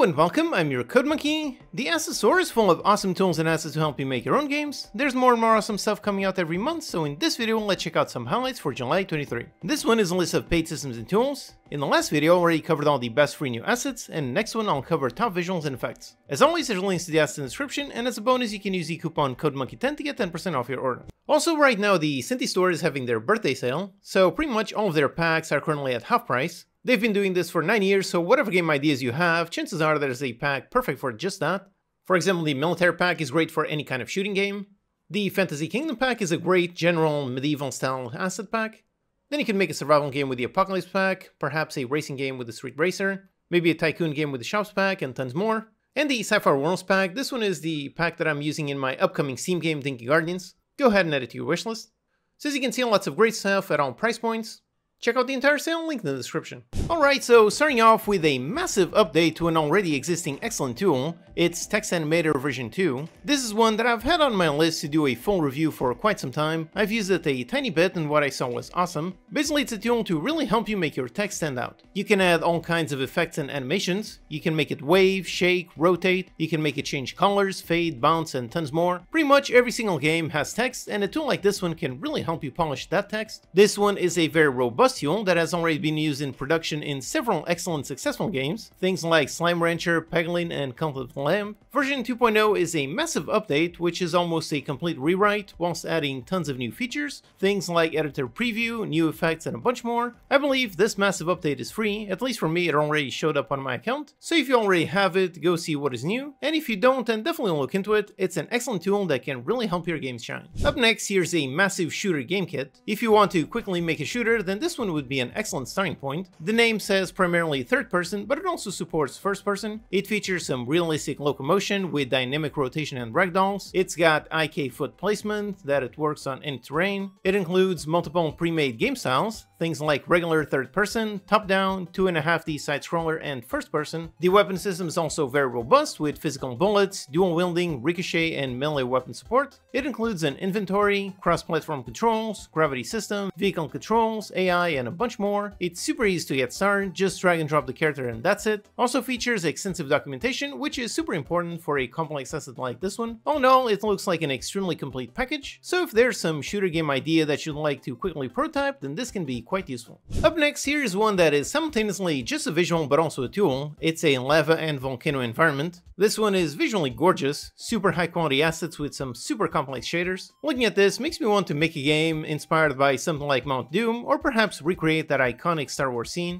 Hello and welcome, I'm your Code Monkey. The Asset Store is full of awesome tools and assets to help you make your own games. There's more and more awesome stuff coming out every month, so in this video let's check out some highlights for July 23. This one is a list of paid systems and tools. In the last video I already covered all the best free new assets, and next one I'll cover top visuals and effects. As always there's links to the assets in the description, and as a bonus you can use the coupon CodeMonkey10 to get 10% off your order. Also right now the Synty Store is having their birthday sale, so pretty much all of their packs are currently at half price. They've been doing this for 9 years, so whatever game ideas you have, chances are there's a pack perfect for just that. For example, the Military Pack is great for any kind of shooting game. The Fantasy Kingdom Pack is a great general medieval style asset pack. Then you can make a survival game with the Apocalypse Pack, perhaps a racing game with the Street Racer, maybe a tycoon game with the Shops Pack, and tons more. And the Sci-Fi Worlds Pack, this one is the pack that I'm using in my upcoming Steam game Dinky Guardians. Go ahead and add it to your wishlist. So as you can see, lots of great stuff at all price points. Check out the entire sale, link in the description. Alright, so starting off with a massive update to an already existing excellent tool, it's Text Animator version 2. This is one that I've had on my list to do a full review for quite some time. I've used it a tiny bit and what I saw was awesome. Basically it's a tool to really help you make your text stand out. You can add all kinds of effects and animations. You can make it wave, shake, rotate, you can make it change colors, fade, bounce, and tons more. Pretty much every single game has text and a tool like this one can really help you polish that text. This one is a very robust tool that has already been used in production in several excellent successful games, things like Slime Rancher, Peglin, and of Lamb. Version 2.0 is a massive update, which is almost a complete rewrite, whilst adding tons of new features, things like editor preview, new effects, and a bunch more. I believe this massive update is free, at least for me it already showed up on my account, so if you already have it, go see what is new, and if you don't, then definitely look into it, it's an excellent tool that can really help your games shine. Up next, here's a massive shooter game kit. If you want to quickly make a shooter, then this one would be an excellent starting point. The name says primarily third person, but it also supports first person. It features some realistic locomotion with dynamic rotation and ragdolls. It's got IK foot placement that it works on any terrain. It includes multiple pre-made game styles, things like regular third person, top down, 2.5D side scroller, and first person. The weapon system is also very robust with physical bullets, dual wielding, ricochet, and melee weapon support. It includes an inventory, cross-platform controls, gravity system, vehicle controls, AI, and a bunch more. It's super easy to get started, just drag and drop the character and that's it. Also features extensive documentation, which is super important for a complex asset like this one. All in all, it looks like an extremely complete package, so if there's some shooter game idea that you'd like to quickly prototype, then this can be quite useful. Up next, here is one that is simultaneously just a visual but also a tool. It's a lava and volcano environment. This one is visually gorgeous, super high quality assets with some super complex shaders. Looking at this makes me want to make a game inspired by something like Mount Doom, or perhaps recreate that iconic Star Wars scene.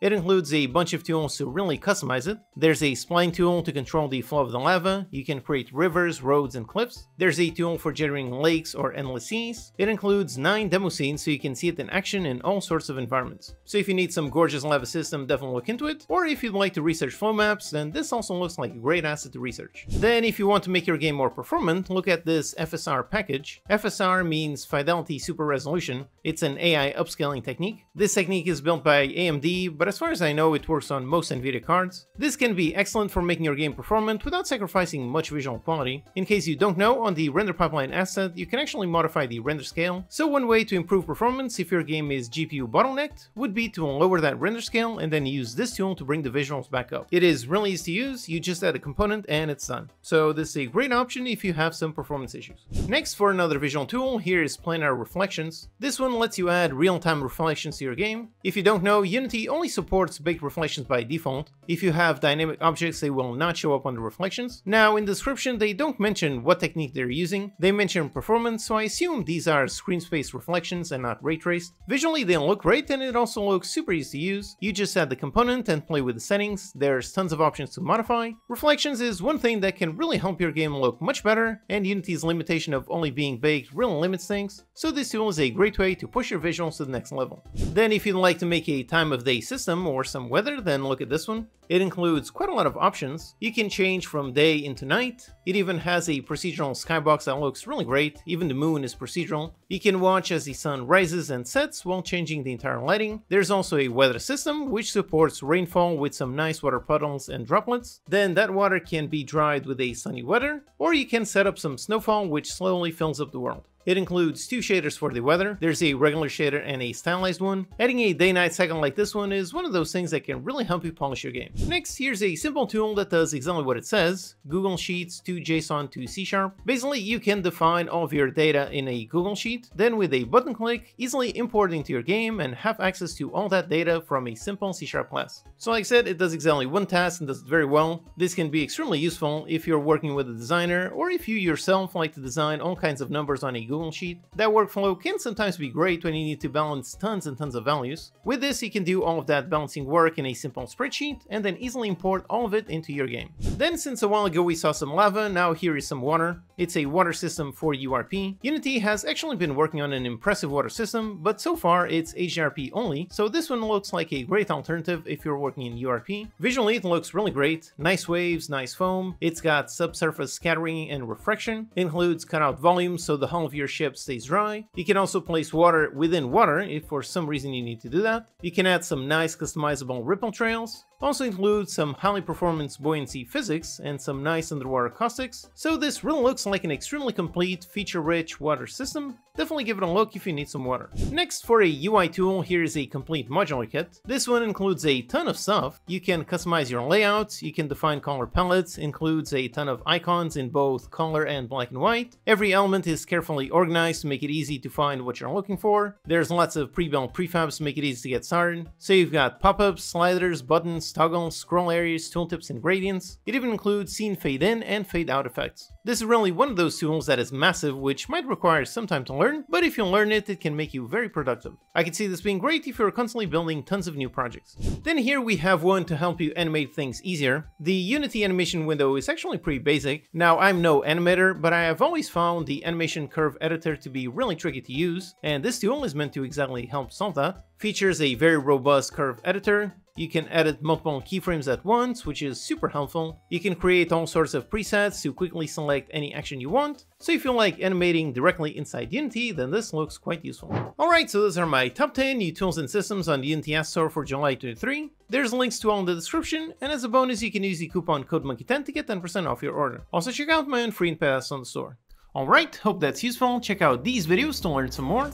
It includes a bunch of tools to really customize it. There's a spline tool to control the flow of the lava. You can create rivers, roads, and cliffs. There's a tool for generating lakes or endless seas. It includes 9 demo scenes so you can see it in action in all sorts of environments. So if you need some gorgeous lava system, definitely look into it. Or if you'd like to research flow maps, then this also looks like a great asset to research. Then if you want to make your game more performant, look at this FSR package. FSR means Fidelity Super Resolution. It's an AI upscaling technique. This technique is built by AMD, but as far as I know it works on most Nvidia cards. This can be excellent for making your game performant without sacrificing much visual quality. In case you don't know, on the render pipeline asset you can actually modify the render scale, so one way to improve performance if your game is GPU bottlenecked would be to lower that render scale and then use this tool to bring the visuals back up. It is really easy to use, you just add a component and it's done. So this is a great option if you have some performance issues. Next for another visual tool, here is Planar Reflections. This one lets you add real-time reflections to your game. If you don't know, Unity only supports baked reflections by default. If you have dynamic objects, they will not show up on the reflections. Now, in the description, they don't mention what technique they're using. They mention performance, so I assume these are screen space reflections and not ray traced. Visually, they look great and it also looks super easy to use. You just add the component and play with the settings. There's tons of options to modify. Reflections is one thing that can really help your game look much better, and Unity's limitation of only being baked really limits things, so this tool is a great way to push your visuals to the next level. Then if you'd like to make a time of day system or some weather, then look at this one. It includes quite a lot of options. You can change from day into night. It even has a procedural skybox that looks really great, even the moon is procedural. You can watch as the sun rises and sets while changing the entire lighting. There's also a weather system which supports rainfall with some nice water puddles and droplets. Then that water can be dried with a sunny weather, or you can set up some snowfall which slowly fills up the world. It includes two shaders for the weather, there's a regular shader and a stylized one. Adding a day-night cycle like this one is one of those things that can really help you polish your game. Next, here's a simple tool that does exactly what it says, Google Sheets to JSON to C Sharp. Basically, you can define all of your data in a Google Sheet, then with a button click, easily import it into your game and have access to all that data from a simple C Sharp class. So like I said, it does exactly one task and does it very well. This can be extremely useful if you're working with a designer or if you yourself like to design all kinds of numbers on a Google Sheet. That workflow can sometimes be great when you need to balance tons and tons of values. With this, you can do all of that balancing work in a simple spreadsheet and then easily import all of it into your game. Then since a while ago we saw some lava, now here is some water. It's a water system for URP. Unity has actually been working on an impressive water system, but so far it's HDRP only, so this one looks like a great alternative if you're working in URP. Visually it looks really great, nice waves, nice foam, it's got subsurface scattering and refraction, includes cutout volume so the hull of your ship stays dry. You can also place water within water if for some reason you need to do that. You can add some nice customizable ripple trails, also includes some highly performance buoyancy physics and some nice underwater caustics, so this really looks like an extremely complete, feature-rich water system. Definitely give it a look if you need some water. Next, for a UI tool, here is a complete modular kit. This one includes a ton of stuff. You can customize your layouts, you can define color palettes, includes a ton of icons in both color and black and white. Every element is carefully organized to make it easy to find what you're looking for. There's lots of pre-built prefabs to make it easy to get started. So you've got pop-ups, sliders, buttons, toggles, scroll areas, tooltips, and gradients. It even includes scene fade in and fade out effects. This is really one of those tools that is massive which might require some time to learn, but if you learn it, it can make you very productive. I can see this being great if you're constantly building tons of new projects. Then here we have one to help you animate things easier. The Unity animation window is actually pretty basic. Now I'm no animator, but I have always found the animation curve editor to be really tricky to use, and this tool is meant to exactly help solve that. Features a very robust curve editor, you can edit multiple keyframes at once, which is super helpful. You can create all sorts of presets to quickly select any action you want. So if you like animating directly inside Unity, then this looks quite useful. Alright, so those are my top 10 new tools and systems on the Unity Asset Store for July 23. There's links to all in the description, and as a bonus you can use the coupon code MONKEY10 to get 10% off your order. Also check out my own free and pass on the store. Alright, hope that's useful. Check out these videos to learn some more.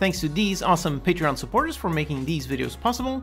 Thanks to these awesome Patreon supporters for making these videos possible.